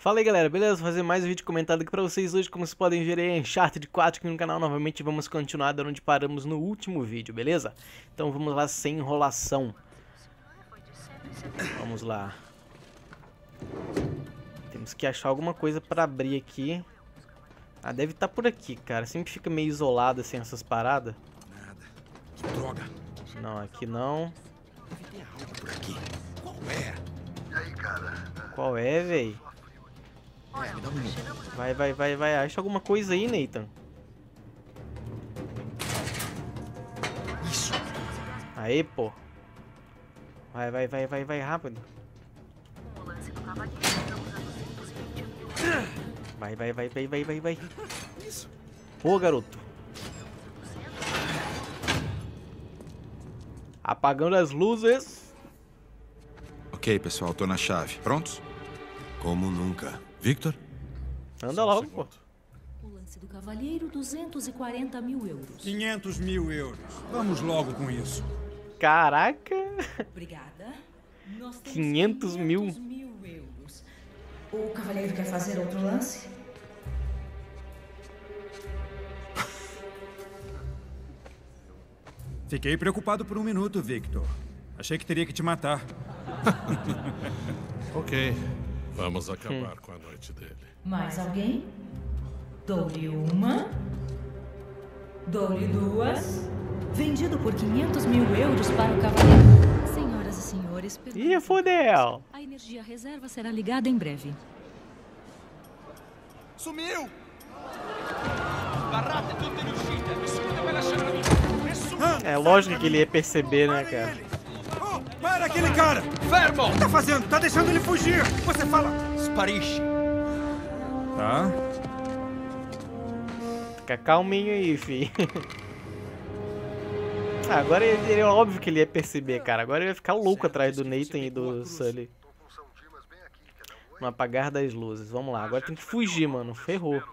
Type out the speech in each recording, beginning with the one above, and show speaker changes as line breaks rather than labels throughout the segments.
Fala aí galera, beleza? Vou fazer mais um vídeo comentado aqui pra vocês hoje, como vocês podem ver aí, Uncharted 4 aqui no canal, novamente vamos continuar da onde paramos no último vídeo, beleza? Então vamos lá sem enrolação. Vamos lá. Temos que achar alguma coisa pra abrir aqui. Ah, deve estar tá por aqui, cara, sempre fica meio isolado assim essas paradas.
Nada. Que droga.
Não, aqui não.
Deve ter algo por aqui. Qual é?
E aí, cara?
Qual é, véi?
É, me dá um minuto.
Vai, vai, vai, vai. Acha alguma coisa aí, Nathan.
Isso.
Aê, pô. Vai, vai, vai, vai, vai, rápido. Vai, vai, vai, vai, vai, vai, vai.
Isso.
Pô, garoto. Apagando as luzes.
Ok, pessoal, tô na chave. Prontos? Como nunca. Victor?
Anda logo, pô.
O lance do cavalheiro, 240 mil euros.
500 mil euros. Vamos logo com isso.
Caraca.
Obrigada. Nós temos
500 mil.
500 mil euros. O cavalheiro quer fazer outro lance?
Fiquei preocupado por um minuto, Victor. Achei que teria que te matar.
Ok, vamos acabar com a noite dele.
Mais alguém? Dou-lhe uma. Dou-lhe duas. Vendido por 500 mil euros para o cavalheiro. Senhoras e senhores,
Ih,
pergunto-
fodeu.
a energia reserva será ligada em breve.
Sumiu!
Barrate tutte le uscite, nessuno deve lasciare la via. Nessuno!
É lógico que ele ia perceber, né, cara?
Aquele cara!
Fermo!
O que tá fazendo? Tá deixando ele fugir! Você fala...
Sparisci!
Tá.
Fica calminho aí, fi. Ah, agora ele, ele- é óbvio que ele ia perceber, cara. Agora ele ia ficar louco atrás do Nathan e do Sully.
Oi?
No apagar das luzes. Vamos lá, agora tem que fugir, mano. Ferrou.
mesmo.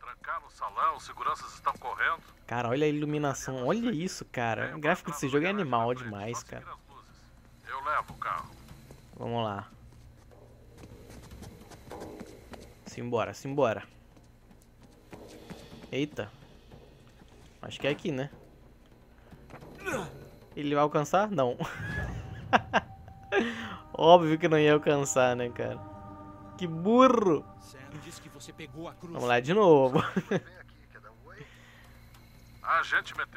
Trancar no salão, os seguranças estão correndo.
Cara, olha a iluminação. Olha isso, cara. O gráfico desse jogo é animal demais, cara.
Levo o carro.
Vamos lá. Simbora, simbora. Eita. Acho que é aqui, né? Ele vai alcançar? Não. Óbvio que não ia alcançar, né, cara? Que burro! Vamos lá de novo.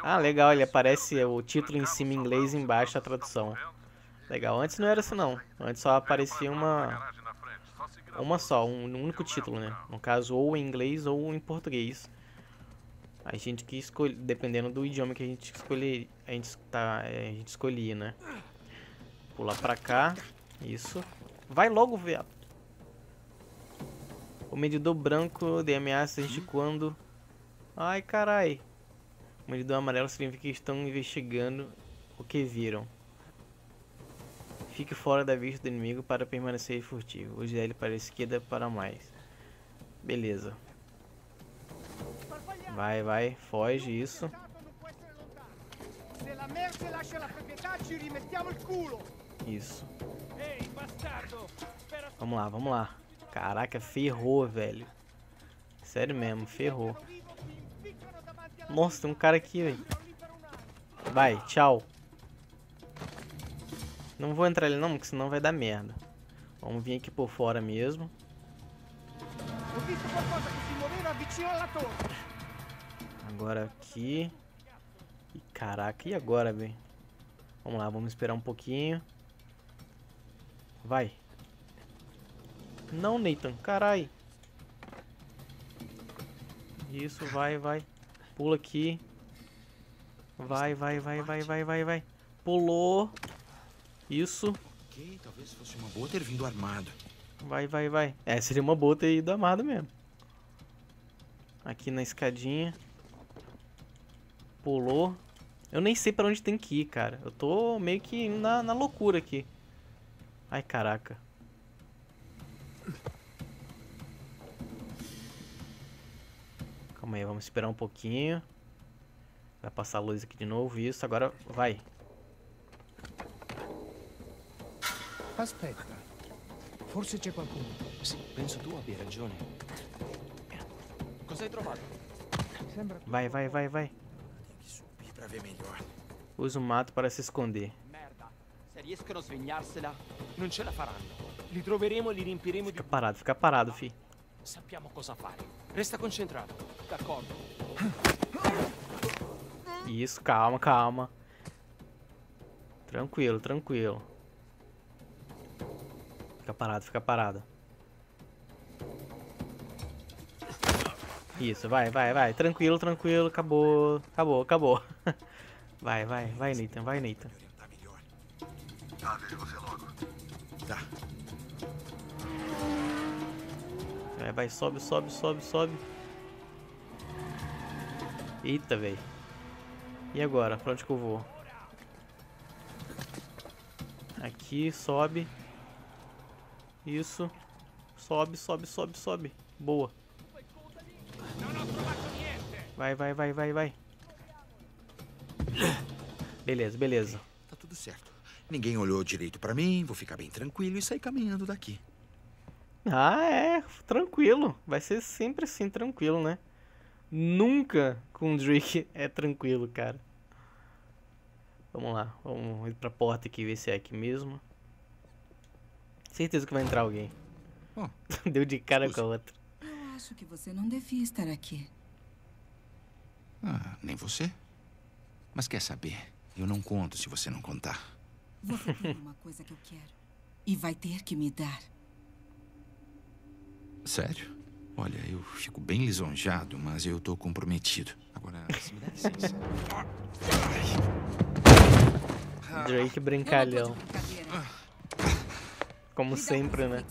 Ah, legal, ele aparece o título em cima em inglês e embaixo a tradução. Legal, antes não era assim não. Antes só aparecia uma uma só, um único título, né? No caso, ou em inglês ou em português. A gente que escolhe, dependendo do idioma que a gente escolher, a gente tá, é, a gente escolhia, né? Pula pra cá, isso. Vai logo, viado. O medidor branco de ameaças de quando... Ai, carai. O medidor amarelo significa que estão investigando o que viram. Fique fora da vista do inimigo para permanecer furtivo. Use L para a esquerda para mais. Beleza. Vai, vai, foge isso. Isso. Vamos lá, vamos lá. Caraca, ferrou, velho. Sério mesmo, ferrou. Nossa, tem um cara aqui, velho. Vai, tchau. Não vou entrar ali não, porque senão vai dar merda. Vamos vir aqui por fora mesmo. Agora aqui. Ih, caraca, e agora, velho? Vamos lá, vamos esperar um pouquinho. Vai. Não, Nathan, carai. Isso, vai, vai. Pula aqui. Vai, vai, vai, vai, vai, vai, vai. Pulou. Isso.
Ok, talvez fosse uma boa ter vindo armado.
Vai, vai, vai. É, seria uma boa ter ido amado mesmo. Aqui na escadinha. Pulou. Eu nem sei pra onde tem que ir, cara. Eu tô meio que indo na, na loucura aqui. Ai, caraca. Calma aí, vamos esperar um pouquinho. Vai passar a luz aqui de novo. Isso, agora vai.
Aspetta.
Forse c'è qualcuno.
Sì, penso tu abbia ragione. Cosa hai trovato?
Sembra
Vai, vai, vai, vai.
Melhor.
Usa o mato para se esconder.
Merda. Se riescono a svegnarsela, non ce la faranno. Li troveremo e li riempiremo di...
Fica parado, fica parado, fi.
Sappiamo cosa fare. Resta concentrato. D'accordo.
Isso, calma, calma. Tranquilo, tranquilo. Fica parado, fica parado. Isso, vai, vai, vai. Tranquilo, tranquilo. Acabou, acabou, acabou. Vai, vai, vai, Nathan, vai, Nathan.
Tá, você logo.
Tá.
Vai, vai, sobe, sobe, sobe, sobe. Eita, velho. E agora? Pra onde que eu vou? Aqui, sobe. Isso. Sobe, sobe, sobe, sobe. Boa. Vai, vai, vai, vai, vai. Beleza, beleza.
Tá tudo certo. Ninguém olhou direito pra mim, vou ficar bem tranquilo e sair caminhando daqui.
Ah, é. Tranquilo. Vai ser sempre assim, tranquilo, né? Nunca com o Drake é tranquilo, cara. Vamos lá. Vamos ir pra porta aqui, ver se é aqui mesmo. Certeza que vai entrar alguém.
Ó,
Deu de cara com a outra.
Eu acho que você não devia estar aqui.
Ah, nem você? Mas quer saber? Eu não conto se você não contar.
Você tem uma coisa que eu quero. E vai ter que me dar.
Sério? Olha, eu fico bem lisonjado, mas eu tô comprometido. Agora, se me dá licença.
Drake
Eu não tô
brincalhão. Como sempre, né?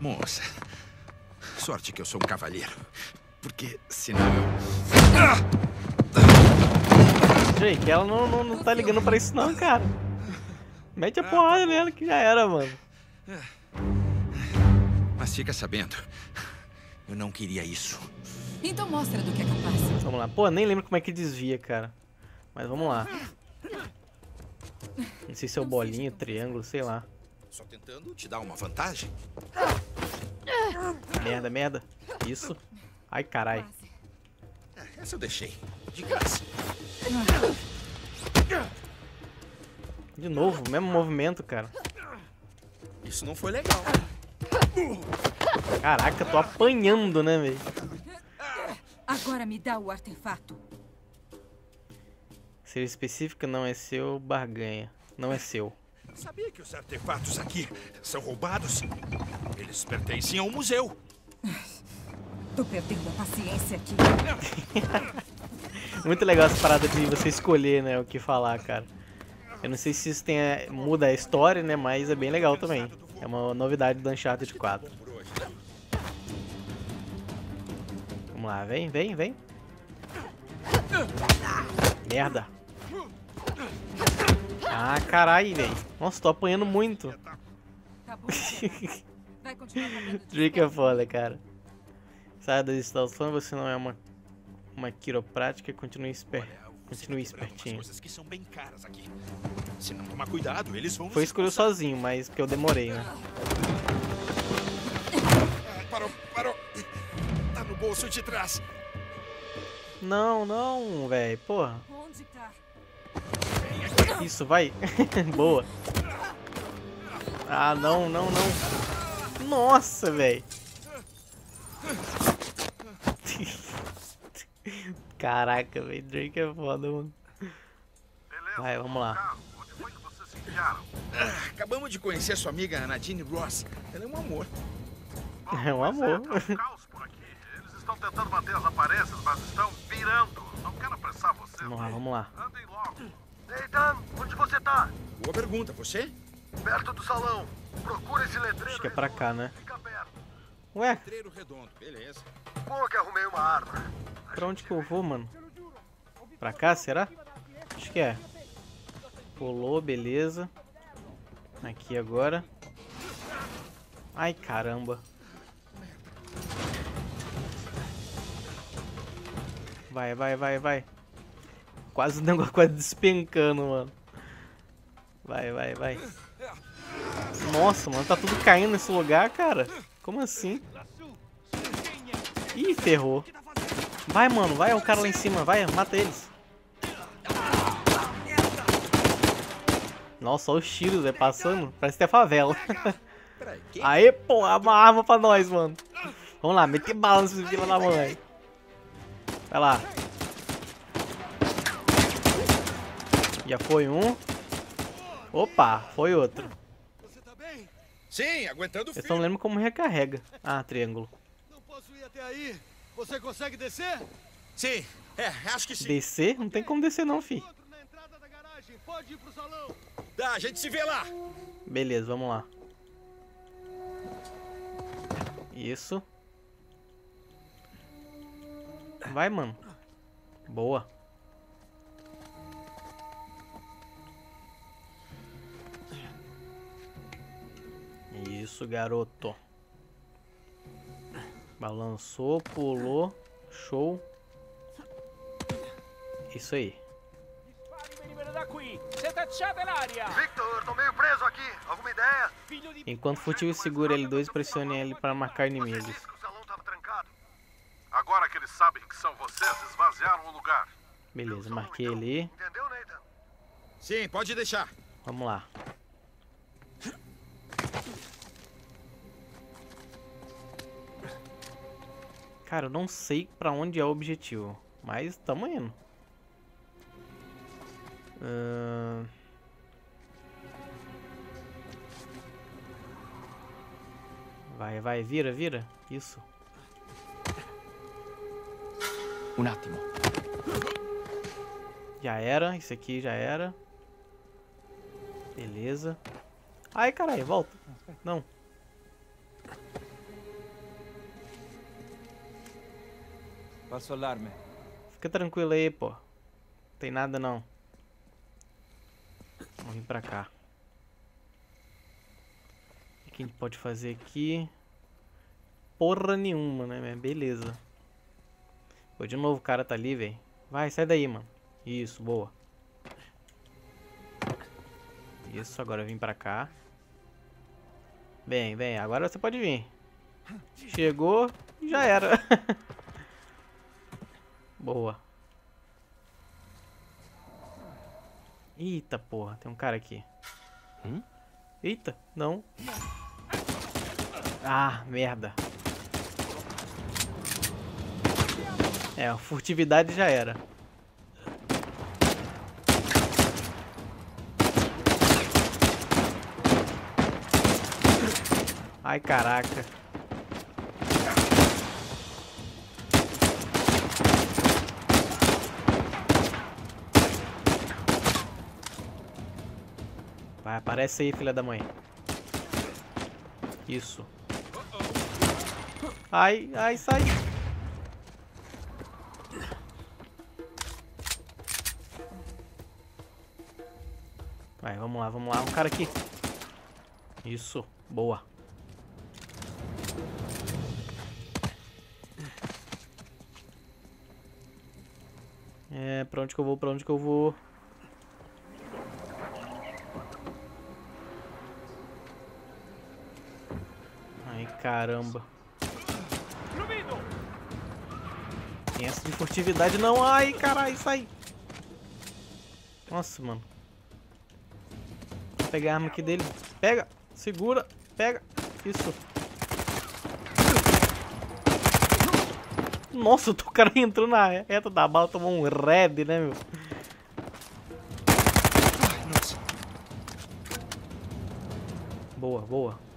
Moça, sorte que eu sou um cavalheiro. Porque senão eu.
Drake, ela não, não, não tá ligando pra isso não, cara. Mete a porrada nela que já era, mano.
Mas fica sabendo, eu não queria isso.
Então mostra do que é capaz.
Vamos lá. Pô, nem lembro como é que desvia, cara. Mas vamos lá. Não sei se é o bolinho, triângulo, sei lá.
Só tentando te dar uma vantagem.
Merda, merda. Isso. Ai, carai.
É, essa eu deixei. De graça.
De novo, mesmo movimento, cara.
Isso não foi legal.
Caraca, tô apanhando, né, velho?
Agora me dá o artefato.
Ser específico não é seu, barganha. Não é seu.
Sabia que os artefatos aqui são roubados? Eles pertencem ao museu.
Tô perdendo a paciência aqui.
Muito legal essa parada de você escolher, né, o que falar, cara. Eu não sei se isso tem a- muda a história, né, mas é bem legal também. É uma novidade do Uncharted 4.
Por hoje.
Vamos lá, vem, vem, vem. Merda. Ah, caralho, velho. Nossa, tô apanhando muito. Drake é foda, cara. Saia das instalações, você não é uma, uma quiroprática, continue, esper,
Você
continue espertinho.
coisas que são bem caras aqui. Se não tomar cuidado, eles vão.
Foi escolher sozinho, mas porque eu demorei, né?
Ah, parou, parou. Tá no bolso de trás.
Não, não, velho. Porra.
Onde tá?
Isso, vai. Boa. Ah, não, não, não. Nossa, velho. Caraca, velho. Drake é foda, mano.
Beleza,
Vai, vamos lá.
Acabamos de conhecer sua amiga Nadine Ross. Ela é um amor.
Bom,
É um amor.
tá um caos por aqui. Eles estão tentando manter as aparências, mas estão virando.
Vamos lá, vamos lá.
Andem logo.
Nathan, onde você tá?
Boa pergunta, você?
Perto do salão. Procura esse letreiro.
Acho que é pra cá, né?
Fica perto.
Ué,
Treiro redondo, beleza.
Que arrumei uma arma.
pra onde que eu vou, mano? Pra cá, será? Acho que é. Pulou, beleza. Aqui agora. Ai, caramba. Vai, vai, vai, vai. Quase o negócio quase despencando, mano. Vai, vai, vai. Nossa, mano, tá tudo caindo nesse lugar, cara. Como assim? Ih, ferrou. Vai, mano, vai, o cara lá em cima, vai, mata eles. Nossa, olha os tiros, é passando. Parece que é favela. Aê, pô, uma arma pra nós, mano. Vamos lá, meter bala nesse da mãe. Vai lá. Já foi um. Opa, foi outro.
Sim, aguentando
Eu só não lembro como recarrega. Ah, triângulo.
Não posso ir até aí. Você consegue descer?
Sim, é, acho que sim.
Descer? Não tem como descer não, fi.
Pode ir pro salão.
Tá, a gente se vê lá.
Beleza, vamos lá. Isso. Vai, mano. Boa. Isso, garoto. Balançou, pulou. Show. Isso aí.
Victor, tô meio preso aqui. Alguma ideia?
Enquanto furtivo segura L2 e pressione L para marcar inimigos.
O.
Agora que eles sabem que são vocês, esvaziaram o lugar.
Beleza, marquei ele.
Entendeu, Nathan?
Sim, pode deixar.
Vamos lá. Cara, eu não sei pra onde é o objetivo, mas tamo indo. Ahn. Vai, vai, vira, vira. Isso.
Un attimo.
Já era, isso aqui já era. Beleza. Ai, caralho, volta. Não.
Falso allarme.
Fica tranquilo aí, pô. Não tem nada não. Vamos vir pra cá. O que a gente pode fazer aqui? Porra nenhuma, né? Beleza. Pô, de novo o cara tá ali, velho. Vai, sai daí, mano. Isso, boa. Isso, agora vim pra cá. Bem, bem, agora você pode vir. Chegou, já era. Boa. Eita porra, tem um cara aqui.
Hum?
Eita, não. Ah, merda. É, a furtividade já era. Ai, caraca. Vai, aparece aí, filha da mãe. Isso. Ai, ai, sai. Vai, vamos lá, vamos lá. Um cara aqui. Isso, boa. É, pra onde que eu vou, pra onde que eu vou? Ai, caramba. Tem essa de furtividade não. Ai, caralho, sai. Nossa, mano. Vou pegar a arma aqui dele. Pega, segura, pega. Isso. Nossa, o cara entrou na reta da bala, tomou um red, né, meu? Boa, boa.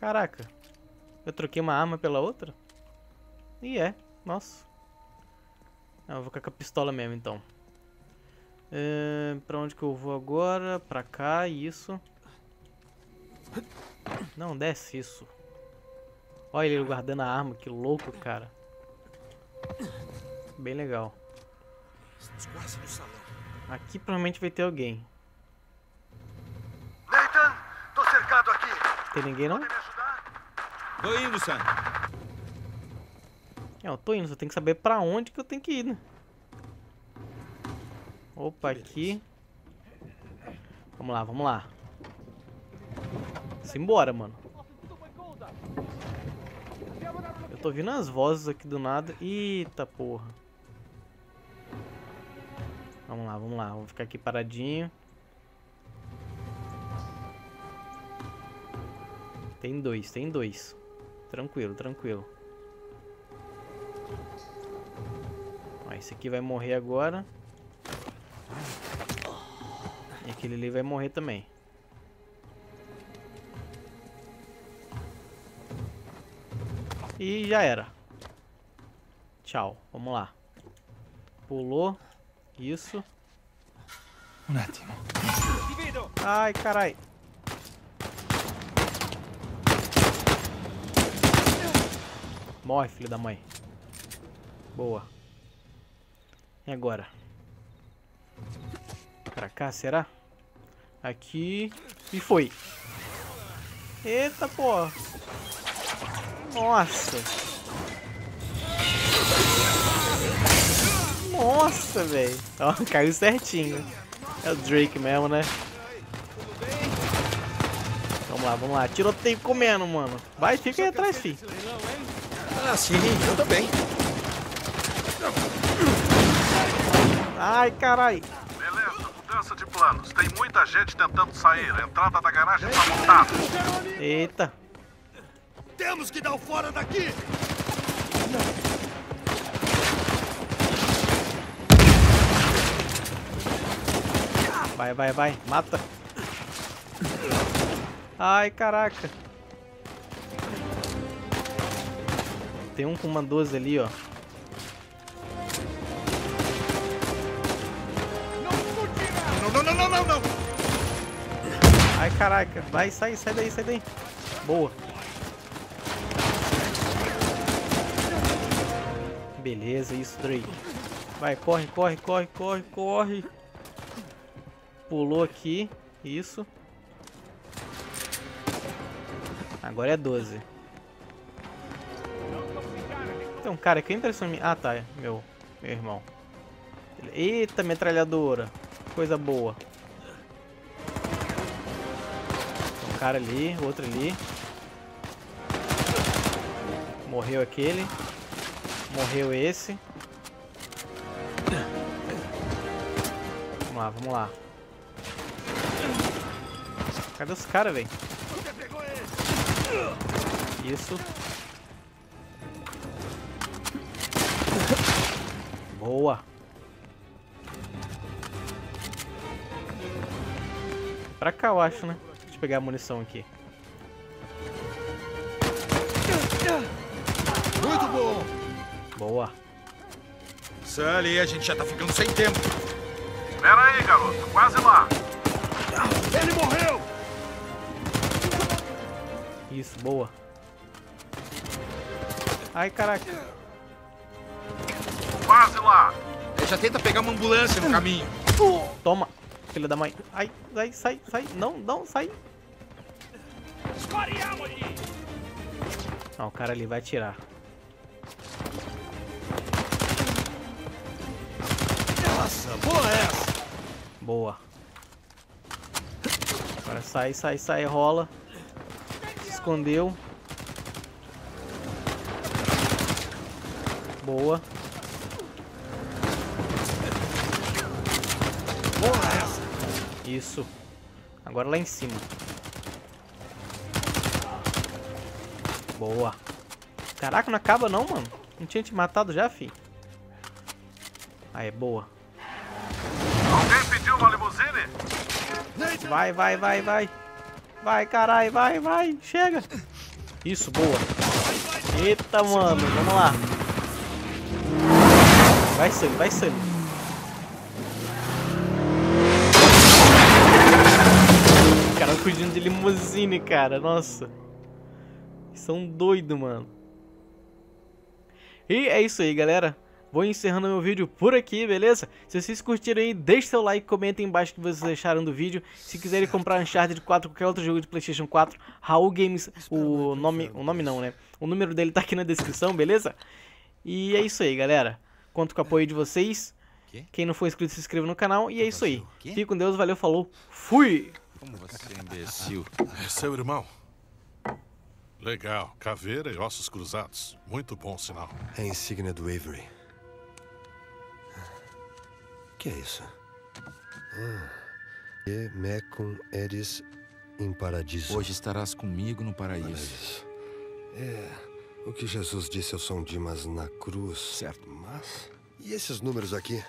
Caraca. Eu troquei uma arma pela outra? E é. Nossa. Ah, eu vou ficar com a pistola mesmo, então. É, pra onde que eu vou agora? Pra cá, isso. Não, desce isso. Olha ele guardando a arma, que louco, cara. Bem legal. Aqui provavelmente vai ter alguém.
Nathan, tô cercado aqui.
Tem ninguém não?
Tô indo, Sam.
É, eu tô indo, só tem que saber pra onde que eu tenho que ir, né? Opa, aqui. Vamos lá, vamos lá. Simbora, mano. Eu tô ouvindo as vozes aqui do nada. Eita porra. Vamos lá, vamos lá. Vamos ficar aqui paradinho. Tem dois, tem dois. Tranquilo, tranquilo. Ó, esse aqui vai morrer agora. E aquele ali vai morrer também. E já era. Tchau, vamos lá. Pulou. Isso.
Um attimo.
Ai, carai. Morre, filho da mãe. Boa. E agora? Pra cá, será? Aqui. E foi. Eita, pô. Nossa. Nossa, velho. Ó, caiu certinho. É o Drake mesmo, né? Vamos lá, vamos lá. Tiroteio comendo, mano. Vai, fica aí atrás, filho.
Ah, sim, eu também.
Ai, carai.
Beleza, mudança de planos. Tem muita gente tentando sair. A entrada da garagem tá montada.
Eita.
Temos que dar o fora daqui!
Vai, vai, vai. Mata. Ai, caraca. Tem um com uma 12 ali, ó.
Não, não, não, não, não, não!
Ai, caraca. Vai, sai, sai daí, sai daí. Boa. Beleza, isso, Drake. Vai, corre, corre, corre, corre, corre. Pulou aqui. Isso. Agora é 12. Um cara aqui, impressão minha. Ah, tá. é Meu, meu irmão. Eita, metralhadora. Coisa boa. Um cara ali, outro ali. Morreu aquele. Morreu esse. Vamos lá, vamos lá. Cadê os caras, velho? Isso. Boa. Pra cá, eu acho, né? Deixa eu pegar a munição aqui.
Muito bom!
Boa.
Sully, a gente já tá ficando sem tempo.
Pera aí, garoto. Quase lá.
Ele morreu!
Isso, boa. Ai, caraca.
Quase lá.
Já tenta pegar uma ambulância no caminho.
Toma, filha da mãe. Ai, sai, sai, sai. Não, não, sai. Não, o cara ali vai atirar.
Nossa, boa essa!
Boa. Agora sai, sai, sai, rola. Se escondeu. Boa Isso. Agora lá em cima. Boa. Caraca, não acaba não, mano. Não tinha te matado já, fi. Aí, boa.
Alguém pediu uma limusine?
Vai, vai, vai, vai. Vai, carai, vai, vai. Chega. Isso, boa. Eita, mano. Vamos lá. Vai, Sully, vai, Sully. Fugindo de limusine, cara. Nossa. São doidos, mano. E é isso aí, galera. Vou encerrando meu vídeo por aqui, beleza? Se vocês curtiram aí, deixe seu like, comentem embaixo o que vocês acharam do vídeo. Se quiserem comprar Uncharted 4 ou qualquer outro jogo de Playstation 4, Raul Games, o nome, o nome não, né? O número dele tá aqui na descrição, beleza? E é isso aí, galera. Conto com o apoio de vocês. Quem não for inscrito, se inscreva no canal. E é isso aí. Fique com Deus, valeu, falou. Fui!
Como você é imbecil.
É seu irmão. Legal. Caveira e ossos cruzados. Muito bom sinal.
É a insígnia do Avery. que é isso? Ah. E mecum eris em paradiso.
Hoje estarás comigo no paraíso.
É, o que Jesus disse ao São Dimas na cruz.
Certo.
Mas, e esses números aqui?